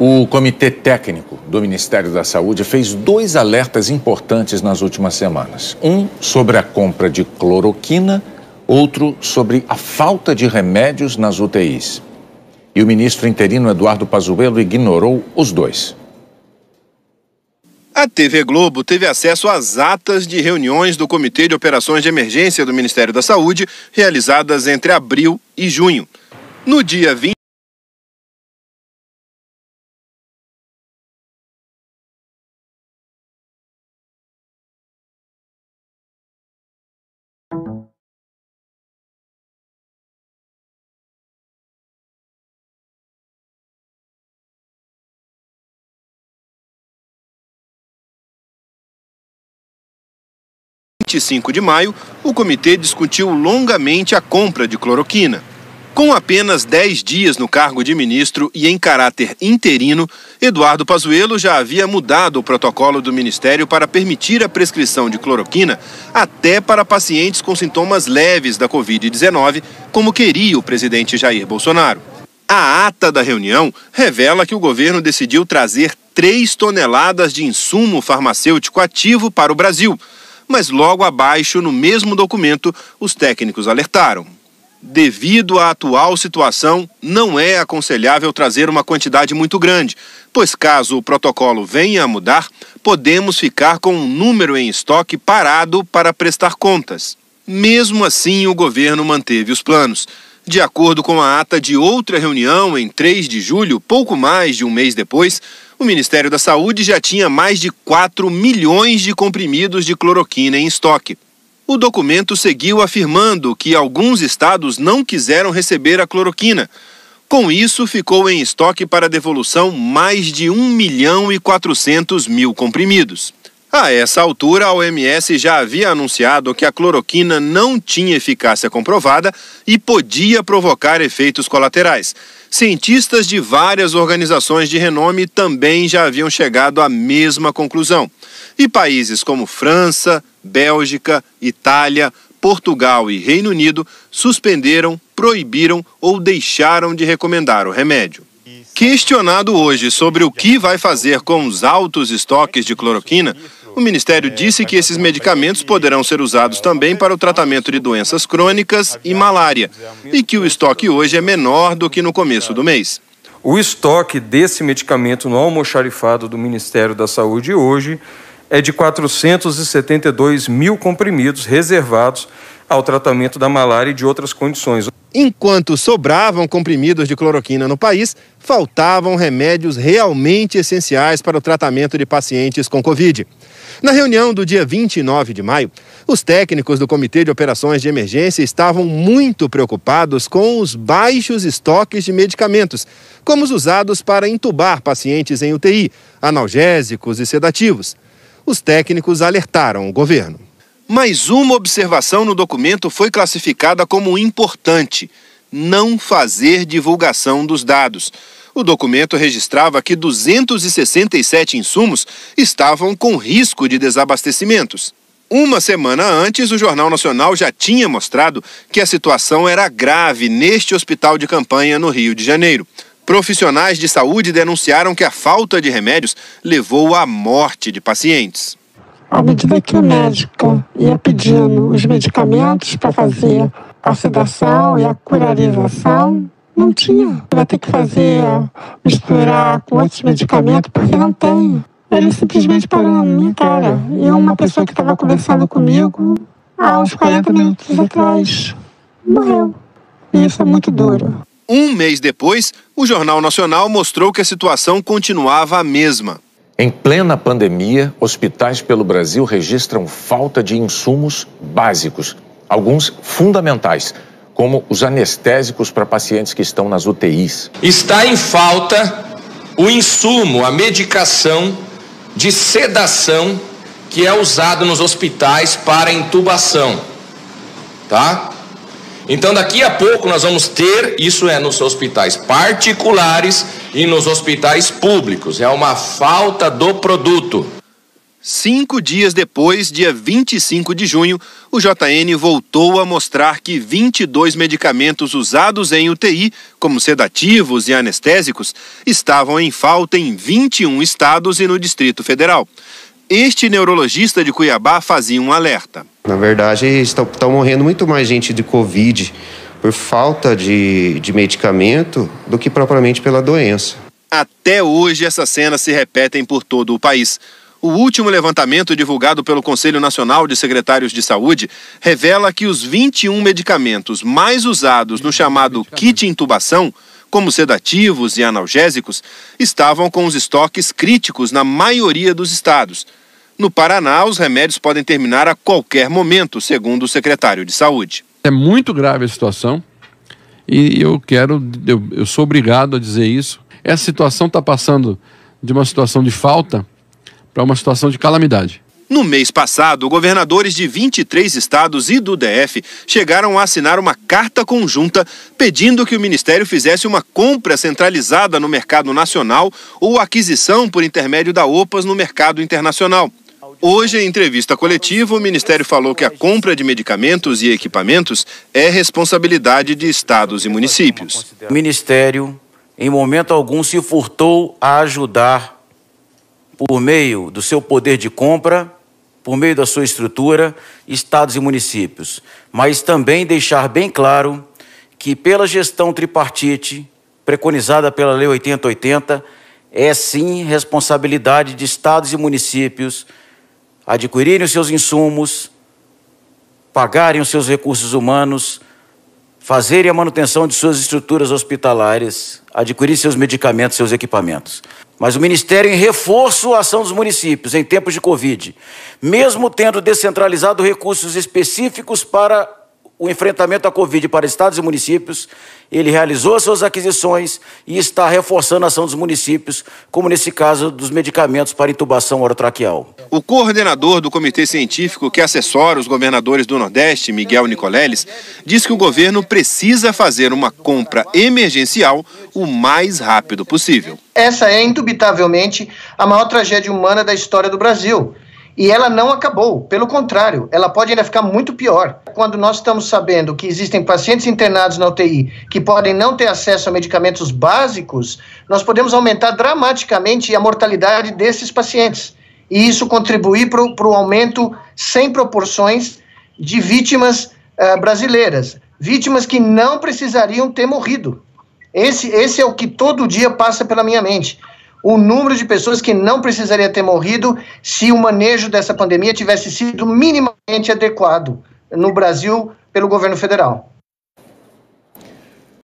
O Comitê Técnico do Ministério da Saúde fez dois alertas importantes nas últimas semanas. Um sobre a compra de cloroquina, outro sobre a falta de remédios nas UTIs. E o ministro interino Eduardo Pazuello ignorou os dois. A TV Globo teve acesso às atas de reuniões do Comitê de Operações de Emergência do Ministério da Saúde, realizadas entre abril e junho. No dia 20 25 de maio, o comitê discutiu longamente a compra de cloroquina. Com apenas 10 dias no cargo de ministro e em caráter interino, Eduardo Pazuello já havia mudado o protocolo do ministério para permitir a prescrição de cloroquina até para pacientes com sintomas leves da Covid-19, como queria o presidente Jair Bolsonaro. A ata da reunião revela que o governo decidiu trazer 3 toneladas de insumo farmacêutico ativo para o Brasil mas logo abaixo, no mesmo documento, os técnicos alertaram. Devido à atual situação, não é aconselhável trazer uma quantidade muito grande, pois caso o protocolo venha a mudar, podemos ficar com um número em estoque parado para prestar contas. Mesmo assim, o governo manteve os planos. De acordo com a ata de outra reunião em 3 de julho, pouco mais de um mês depois, o Ministério da Saúde já tinha mais de 4 milhões de comprimidos de cloroquina em estoque. O documento seguiu afirmando que alguns estados não quiseram receber a cloroquina. Com isso, ficou em estoque para devolução mais de 1 milhão e 400 mil comprimidos. A essa altura, a OMS já havia anunciado que a cloroquina não tinha eficácia comprovada e podia provocar efeitos colaterais. Cientistas de várias organizações de renome também já haviam chegado à mesma conclusão. E países como França, Bélgica, Itália, Portugal e Reino Unido suspenderam, proibiram ou deixaram de recomendar o remédio. Questionado hoje sobre o que vai fazer com os altos estoques de cloroquina, o Ministério disse que esses medicamentos poderão ser usados também para o tratamento de doenças crônicas e malária, e que o estoque hoje é menor do que no começo do mês. O estoque desse medicamento no almoxarifado do Ministério da Saúde hoje é de 472 mil comprimidos reservados ao tratamento da malária e de outras condições. Enquanto sobravam comprimidos de cloroquina no país, faltavam remédios realmente essenciais para o tratamento de pacientes com Covid. Na reunião do dia 29 de maio, os técnicos do Comitê de Operações de Emergência estavam muito preocupados com os baixos estoques de medicamentos, como os usados para entubar pacientes em UTI, analgésicos e sedativos. Os técnicos alertaram o governo. Mas uma observação no documento foi classificada como importante: não fazer divulgação dos dados. O documento registrava que 267 insumos estavam com risco de desabastecimentos. Uma semana antes, o Jornal Nacional já tinha mostrado que a situação era grave neste hospital de campanha no Rio de Janeiro. Profissionais de saúde denunciaram que a falta de remédios levou à morte de pacientes. À medida que o médico ia pedindo os medicamentos para fazer a sedação e a curarização, não tinha. Vai ter que fazer, misturar com outros medicamentos, porque não tem. Ele simplesmente parou na minha cara. E uma pessoa que estava conversando comigo, há uns 40 minutos atrás, morreu. E isso é muito duro. Um mês depois, o Jornal Nacional mostrou que a situação continuava a mesma. Em plena pandemia, hospitais pelo Brasil registram falta de insumos básicos, alguns fundamentais como os anestésicos para pacientes que estão nas UTIs. Está em falta o insumo, a medicação de sedação que é usado nos hospitais para intubação. Tá? Então daqui a pouco nós vamos ter, isso é nos hospitais particulares e nos hospitais públicos, é uma falta do produto. Cinco dias depois, dia 25 de junho, o JN voltou a mostrar que 22 medicamentos usados em UTI, como sedativos e anestésicos, estavam em falta em 21 estados e no Distrito Federal. Este neurologista de Cuiabá fazia um alerta. Na verdade, está, está morrendo muito mais gente de Covid por falta de, de medicamento do que propriamente pela doença. Até hoje, essas cenas se repetem por todo o país. O último levantamento divulgado pelo Conselho Nacional de Secretários de Saúde revela que os 21 medicamentos mais usados no chamado kit intubação, como sedativos e analgésicos, estavam com os estoques críticos na maioria dos estados. No Paraná, os remédios podem terminar a qualquer momento, segundo o secretário de Saúde. É muito grave a situação e eu quero, eu, eu sou obrigado a dizer isso. Essa situação está passando de uma situação de falta para uma situação de calamidade. No mês passado, governadores de 23 estados e do DF chegaram a assinar uma carta conjunta pedindo que o Ministério fizesse uma compra centralizada no mercado nacional ou aquisição por intermédio da OPAS no mercado internacional. Hoje, em entrevista coletiva, o Ministério falou que a compra de medicamentos e equipamentos é responsabilidade de estados e municípios. O Ministério, em momento algum, se furtou a ajudar por meio do seu poder de compra, por meio da sua estrutura, estados e municípios, mas também deixar bem claro que, pela gestão tripartite preconizada pela Lei 8080, é sim responsabilidade de estados e municípios adquirirem os seus insumos, pagarem os seus recursos humanos, fazerem a manutenção de suas estruturas hospitalares, adquirir seus medicamentos, seus equipamentos. Mas o Ministério, em reforço à ação dos municípios em tempos de Covid, mesmo tendo descentralizado recursos específicos para o enfrentamento à Covid para estados e municípios, ele realizou suas aquisições e está reforçando a ação dos municípios, como nesse caso dos medicamentos para intubação orotraqueal. O coordenador do comitê científico que assessora os governadores do Nordeste, Miguel Nicoleles, diz que o governo precisa fazer uma compra emergencial o mais rápido possível. Essa é, indubitavelmente, a maior tragédia humana da história do Brasil. E ela não acabou, pelo contrário, ela pode ainda ficar muito pior. Quando nós estamos sabendo que existem pacientes internados na UTI que podem não ter acesso a medicamentos básicos, nós podemos aumentar dramaticamente a mortalidade desses pacientes. E isso contribuir para o aumento sem proporções de vítimas uh, brasileiras, vítimas que não precisariam ter morrido. Esse, esse é o que todo dia passa pela minha mente o número de pessoas que não precisaria ter morrido se o manejo dessa pandemia tivesse sido minimamente adequado no Brasil pelo governo federal.